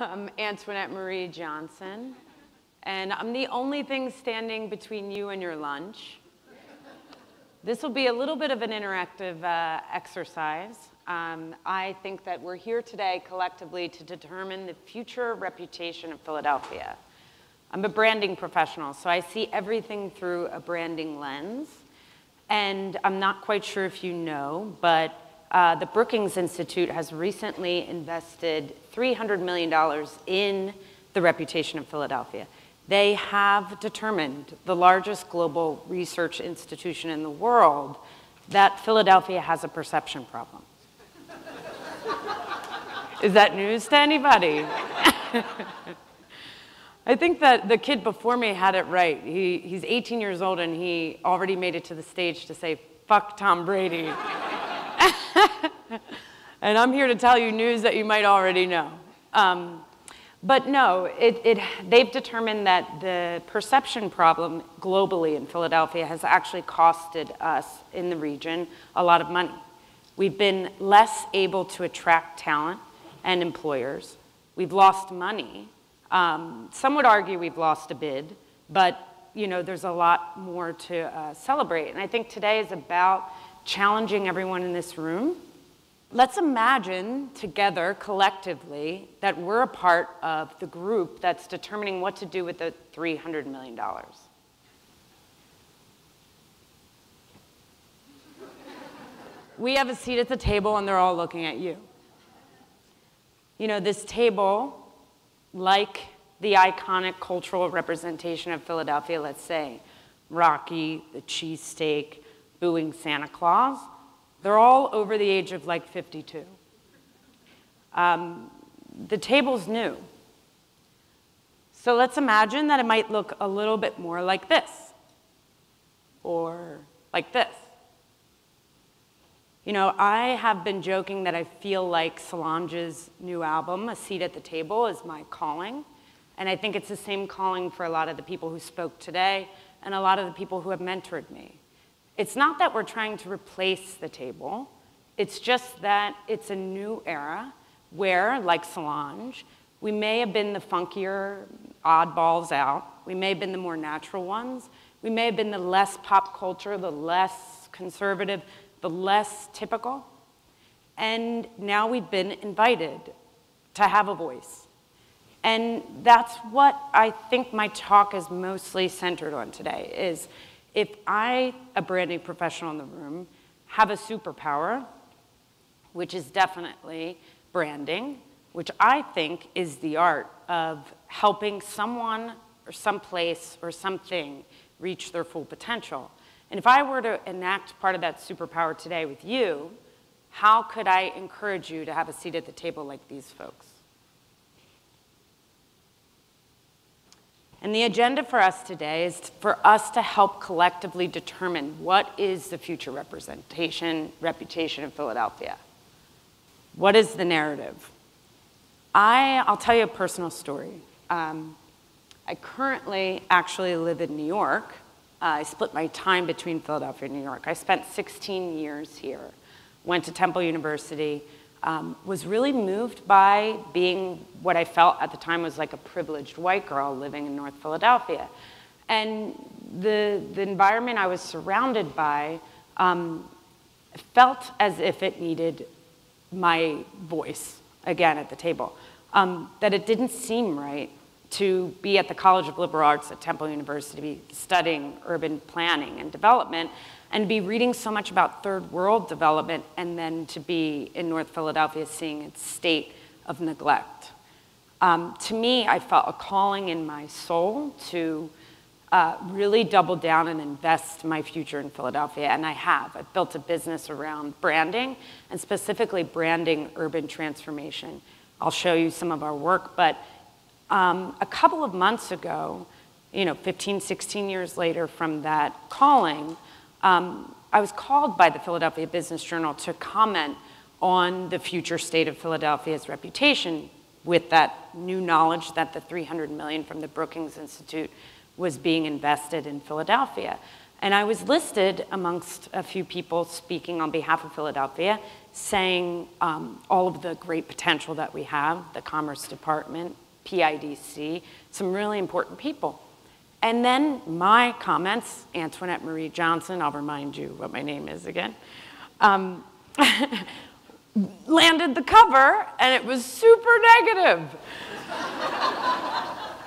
I'm Antoinette Marie Johnson, and I'm the only thing standing between you and your lunch. This will be a little bit of an interactive uh, exercise. Um, I think that we're here today collectively to determine the future reputation of Philadelphia. I'm a branding professional, so I see everything through a branding lens. And I'm not quite sure if you know, but uh, the Brookings Institute has recently invested $300 million in the reputation of Philadelphia. They have determined, the largest global research institution in the world, that Philadelphia has a perception problem. Is that news to anybody? I think that the kid before me had it right. He, he's 18 years old and he already made it to the stage to say, fuck Tom Brady. and I'm here to tell you news that you might already know. Um, but no, it, it, they've determined that the perception problem globally in Philadelphia has actually costed us in the region a lot of money. We've been less able to attract talent and employers. We've lost money. Um, some would argue we've lost a bid, but you know, there's a lot more to uh, celebrate. And I think today is about challenging everyone in this room. Let's imagine together, collectively, that we're a part of the group that's determining what to do with the $300 million. we have a seat at the table and they're all looking at you. You know, this table, like the iconic cultural representation of Philadelphia, let's say, Rocky, the cheesesteak, booing Santa Claus. They're all over the age of like 52. Um, the table's new. So let's imagine that it might look a little bit more like this, or like this. You know, I have been joking that I feel like Solange's new album, A Seat at the Table, is my calling. And I think it's the same calling for a lot of the people who spoke today and a lot of the people who have mentored me. It's not that we're trying to replace the table. It's just that it's a new era where, like Solange, we may have been the funkier oddballs out. We may have been the more natural ones. We may have been the less pop culture, the less conservative, the less typical. And now we've been invited to have a voice. And that's what I think my talk is mostly centered on today is if I, a branding professional in the room, have a superpower, which is definitely branding, which I think is the art of helping someone or some place or something reach their full potential. And if I were to enact part of that superpower today with you, how could I encourage you to have a seat at the table like these folks? And the agenda for us today is for us to help collectively determine what is the future representation, reputation of Philadelphia. What is the narrative? I, I'll tell you a personal story. Um, I currently actually live in New York. Uh, I split my time between Philadelphia and New York. I spent 16 years here, went to Temple University, um, was really moved by being what I felt at the time was like a privileged white girl living in North Philadelphia. And the, the environment I was surrounded by um, felt as if it needed my voice again at the table. Um, that it didn't seem right to be at the College of Liberal Arts at Temple University studying urban planning and development and be reading so much about third world development and then to be in North Philadelphia seeing its state of neglect. Um, to me, I felt a calling in my soul to uh, really double down and invest my future in Philadelphia, and I have. I've built a business around branding and specifically branding urban transformation. I'll show you some of our work, but um, a couple of months ago, you know, 15, 16 years later from that calling, um, I was called by the Philadelphia Business Journal to comment on the future state of Philadelphia's reputation with that new knowledge that the 300 million from the Brookings Institute was being invested in Philadelphia. And I was listed amongst a few people speaking on behalf of Philadelphia, saying um, all of the great potential that we have, the Commerce Department, PIDC, some really important people. And then my comments, Antoinette Marie Johnson, I'll remind you what my name is again, um, landed the cover and it was super negative.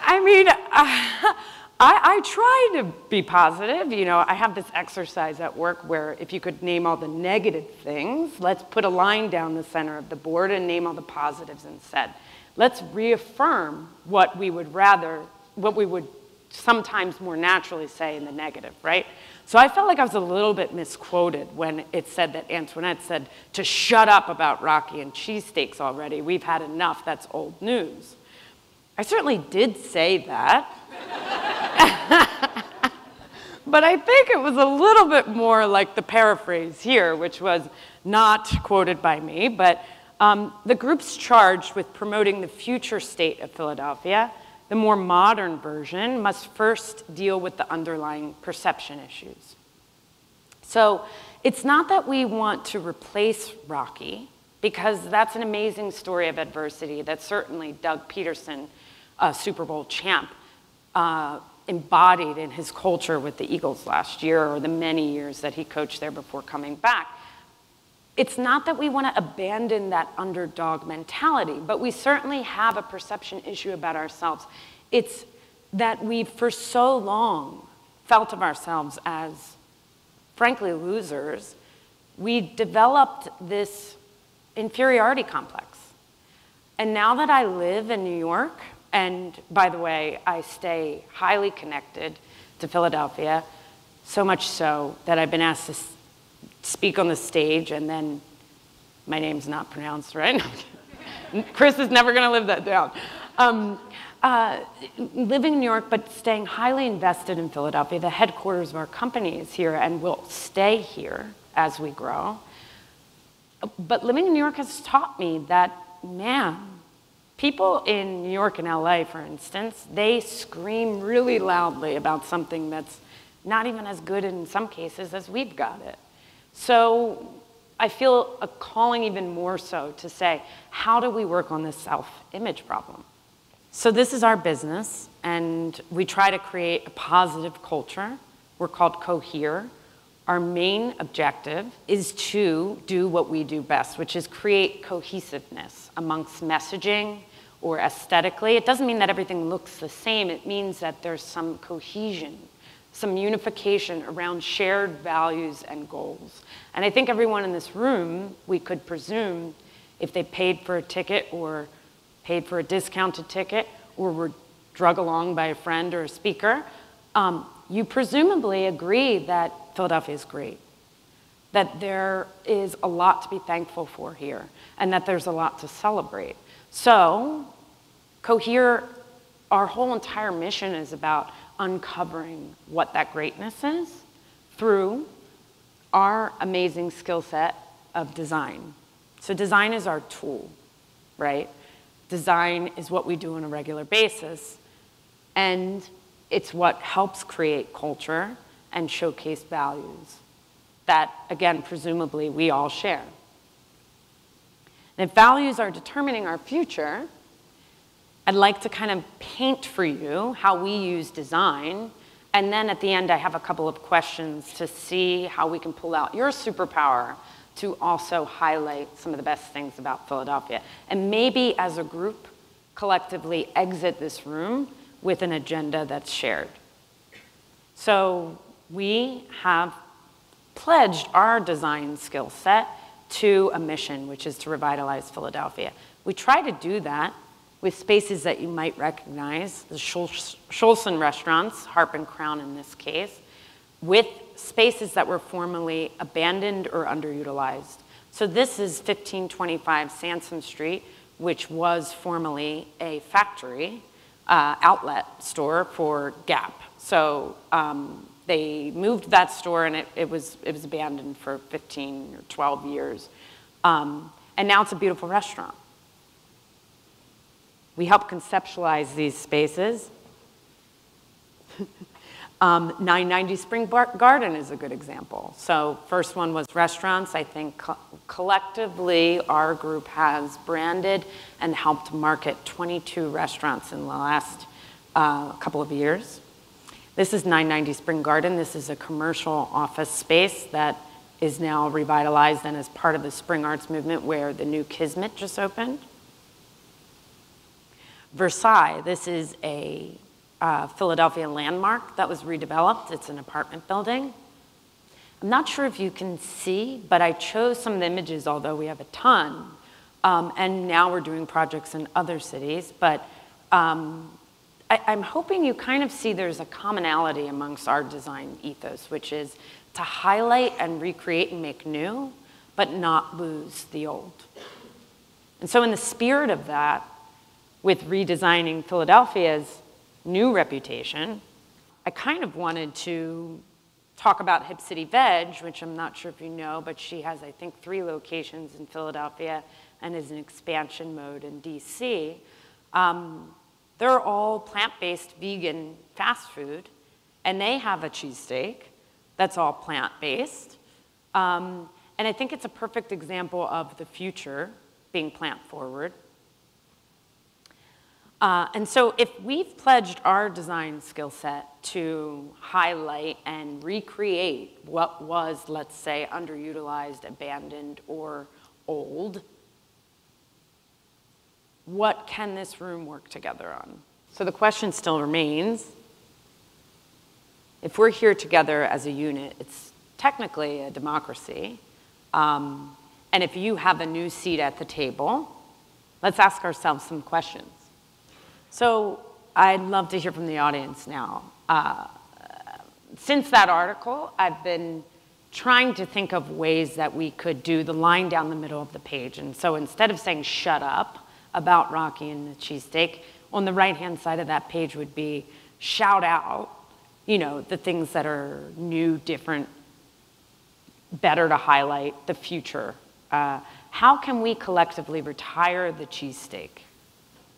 I mean, uh, I, I try to be positive. You know, I have this exercise at work where if you could name all the negative things, let's put a line down the center of the board and name all the positives instead. Let's reaffirm what we would rather, what we would sometimes more naturally say in the negative, right? So I felt like I was a little bit misquoted when it said that Antoinette said to shut up about Rocky and cheesesteaks already. We've had enough. That's old news. I certainly did say that. but I think it was a little bit more like the paraphrase here, which was not quoted by me, but um, the group's charged with promoting the future state of Philadelphia the more modern version must first deal with the underlying perception issues. So it's not that we want to replace Rocky, because that's an amazing story of adversity that certainly Doug Pederson, a Super Bowl champ, uh, embodied in his culture with the Eagles last year or the many years that he coached there before coming back. It's not that we want to abandon that underdog mentality, but we certainly have a perception issue about ourselves. It's that we've for so long felt of ourselves as, frankly, losers. We developed this inferiority complex. And now that I live in New York, and by the way, I stay highly connected to Philadelphia, so much so that I've been asked to speak on the stage, and then my name's not pronounced right. Chris is never going to live that down. Um, uh, living in New York, but staying highly invested in Philadelphia, the headquarters of our company is here and will stay here as we grow. But living in New York has taught me that, man, people in New York and LA, for instance, they scream really loudly about something that's not even as good in some cases as we've got it. So I feel a calling even more so to say, how do we work on this self-image problem? So this is our business, and we try to create a positive culture. We're called Cohere. Our main objective is to do what we do best, which is create cohesiveness amongst messaging or aesthetically. It doesn't mean that everything looks the same. It means that there's some cohesion some unification around shared values and goals. And I think everyone in this room, we could presume, if they paid for a ticket or paid for a discounted ticket or were drug along by a friend or a speaker, um, you presumably agree that Philadelphia is great, that there is a lot to be thankful for here, and that there's a lot to celebrate. So, Cohere, our whole entire mission is about uncovering what that greatness is through our amazing skill set of design. So design is our tool, right? Design is what we do on a regular basis, and it's what helps create culture and showcase values that, again, presumably we all share. And if values are determining our future, I'd like to kind of paint for you how we use design. And then at the end, I have a couple of questions to see how we can pull out your superpower to also highlight some of the best things about Philadelphia. And maybe as a group, collectively exit this room with an agenda that's shared. So we have pledged our design skill set to a mission, which is to revitalize Philadelphia. We try to do that with spaces that you might recognize, the Schulson restaurants, Harp and Crown in this case, with spaces that were formerly abandoned or underutilized. So this is 1525 Sansom Street, which was formerly a factory uh, outlet store for Gap. So um, they moved that store and it, it, was, it was abandoned for 15 or 12 years. Um, and now it's a beautiful restaurant. We help conceptualize these spaces. Um, 990 Spring Bar- Garden is a good example. So, first one was restaurants. I think co- collectively, our group has branded and helped market 22 restaurants in the last uh, couple of years. This is 990 Spring Garden. This is a commercial office space that is now revitalized and is part of the Spring Arts movement where the new Kismet just opened. Versailles, this is a uh, Philadelphia landmark that was redeveloped. It's an apartment building. I'm not sure if you can see, but I chose some of the images, although we have a ton. Um, and now we're doing projects in other cities. But um, I, I'm hoping you kind of see there's a commonality amongst our design ethos, which is to highlight and recreate and make new, but not lose the old. And so, in the spirit of that, with redesigning Philadelphia's new reputation, I kind of wanted to talk about Hip City Veg, which I'm not sure if you know, but she has, I think, three locations in Philadelphia and is in expansion mode in DC. Um, they're all plant based vegan fast food, and they have a cheesesteak that's all plant based. Um, and I think it's a perfect example of the future being plant forward. Uh, and so, if we've pledged our design skill set to highlight and recreate what was, let's say, underutilized, abandoned, or old, what can this room work together on? So, the question still remains if we're here together as a unit, it's technically a democracy. Um, and if you have a new seat at the table, let's ask ourselves some questions. So I'd love to hear from the audience now. Uh, since that article, I've been trying to think of ways that we could do the line down the middle of the page. And so instead of saying shut up about Rocky and the cheesesteak, on the right hand side of that page would be shout out, you know, the things that are new, different, better to highlight, the future. Uh, how can we collectively retire the cheesesteak?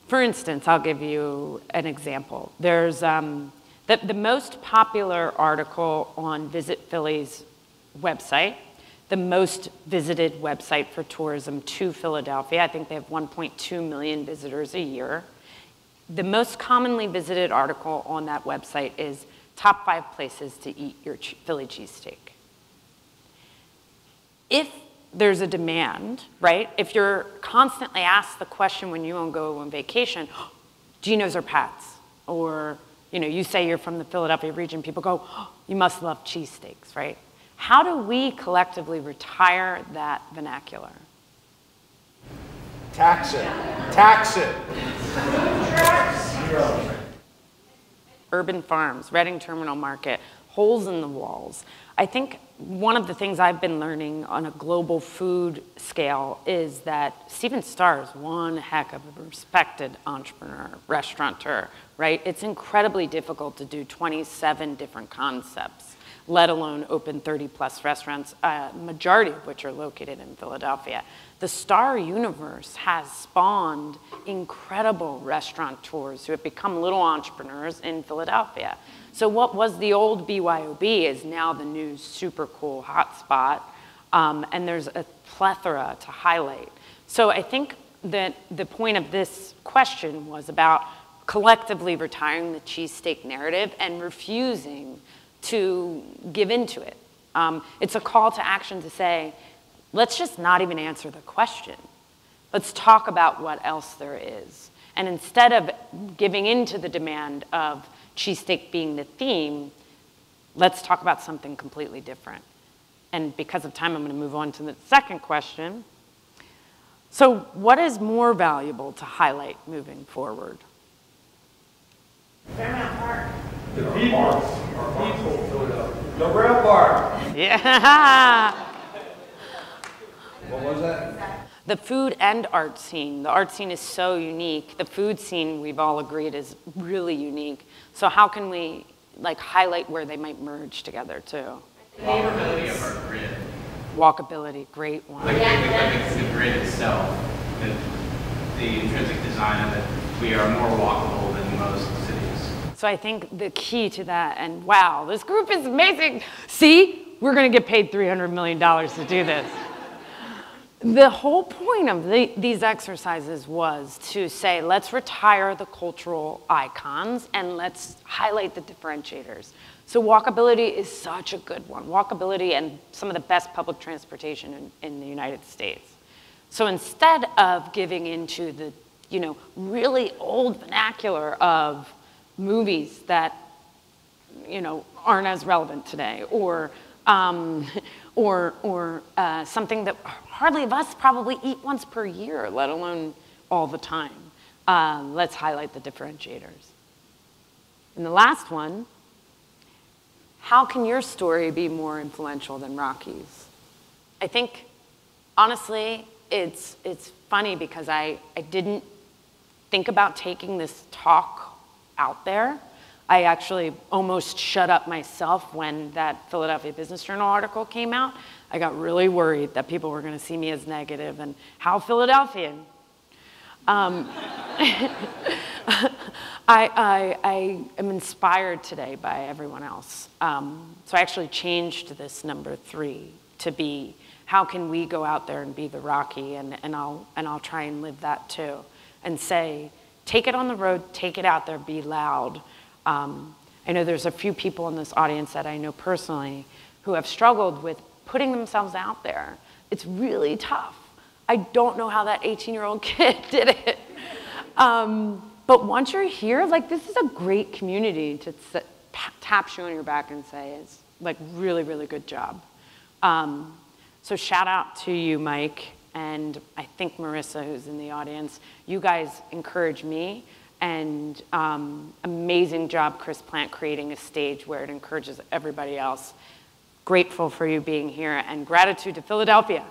For instance, I'll give you an example. There's um, the, the most popular article on Visit Philly's website, the most visited website for tourism to Philadelphia. I think they have 1.2 million visitors a year. The most commonly visited article on that website is top five places to eat your Philly cheesesteak. If there's a demand, right? If you're constantly asked the question when you go on vacation, Geno's or Pat's? Or, you know, you say you're from the Philadelphia region, people go, oh, you must love cheesesteaks, right? How do we collectively retire that vernacular? Tax it. Tax it. Urban farms, Reading Terminal Market, holes in the walls. I think one of the things I've been learning on a global food scale is that Stephen Starr is one heck of a respected entrepreneur, restaurateur, right? It's incredibly difficult to do 27 different concepts, let alone open 30 plus restaurants, uh, majority of which are located in Philadelphia. The Starr universe has spawned incredible restaurateurs who have become little entrepreneurs in Philadelphia. So what was the old BYOB is now the new super cool hotspot, um, and there's a plethora to highlight. So I think that the point of this question was about collectively retiring the cheesesteak narrative and refusing to give into it. Um, it's a call to action to say, let's just not even answer the question. Let's talk about what else there is. And instead of giving into the demand of cheesesteak being the theme, let's talk about something completely different. And because of time, I'm going to move on to the second question. So, what is more valuable to highlight moving forward? Fairmount Park. The people. People. The real park. Yeah. What was that? The food and art scene. The art scene is so unique. The food scene, we've all agreed, is really unique. So how can we like highlight where they might merge together too? Walkability of our grid. Walkability, great one. Like, I think the grid itself, the, the intrinsic design of it, we are more walkable than most cities. So I think the key to that, and wow, this group is amazing. See, we're going to get paid $300 million to do this. the whole point of the, these exercises was to say, let's retire the cultural icons and let's highlight the differentiators. So walkability is such a good one. Walkability and some of the best public transportation in, in the United States. So instead of giving into the, you know, really old vernacular of movies that, you know, aren't as relevant today, or, um, or, or uh, something that hardly of us probably eat once per year, let alone all the time. Uh, let's highlight the differentiators. And the last one, how can your story be more influential than Rocky's? I think, honestly, it's, it's funny because I, I didn't think about taking this talk out there. I actually almost shut up myself when that Philadelphia Business Journal article came out. I got really worried that people were going to see me as negative and how Philadelphian. Um, I, I, I, am inspired today by everyone else. Um, so I actually changed this number three to be how can we go out there and be the Rocky? And, and, I'll, and I'll try and live that too. And say, take it on the road, take it out there, be loud. Um, I know there's a few people in this audience that I know personally who have struggled with putting themselves out there. It's really tough. I don't know how that 18 year old kid did it. Um, but once you're here, like this is a great community to sit, tap you on your back and say, it's like really, really good job. Um, so shout out to you, Mike, and I think Marissa, who's in the audience. You guys encourage me, and um, amazing job, Chris Plant, creating a stage where it encourages everybody else. Grateful for you being here, and gratitude to Philadelphia.